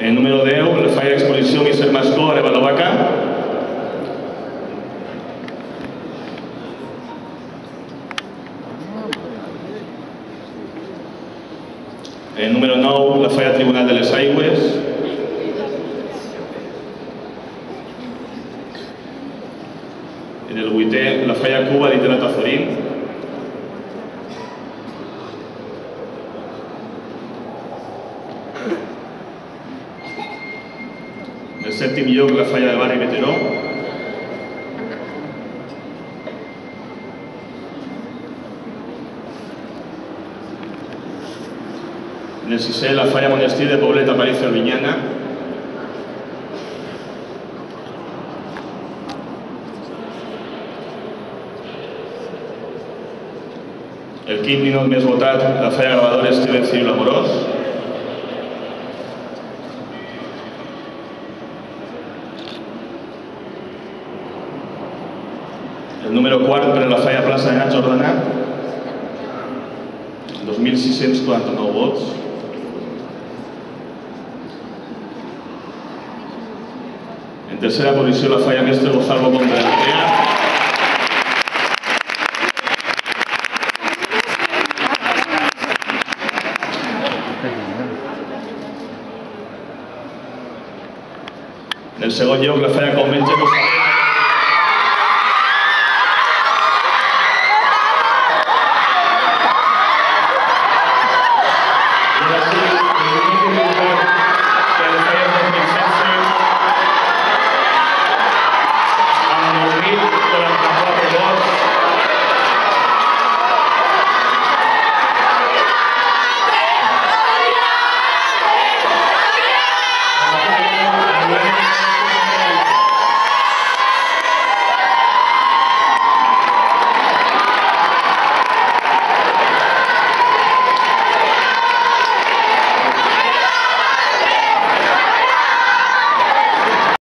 En número 10, la falla d'exposició Mister Mascó, Areva Lovaca. En número 9, la falla Tribunal de les Aigües. En el 8è, la falla Cuba d'Internet Azorín. El sèptim lloc, la falla de Barri Meteró. En el sisè, la falla Monestir de Poblet Aparicio Albinyana. El quint minut més votat, la falla gravadora Esteban Civil Amorós. El número 4 per la falla plaça de Nat Jordana. 2.649 vots. En tercera posició, la falla mestre Gonzalo Mondraltea. En el segon lloc, la falla Convent Jerusalem.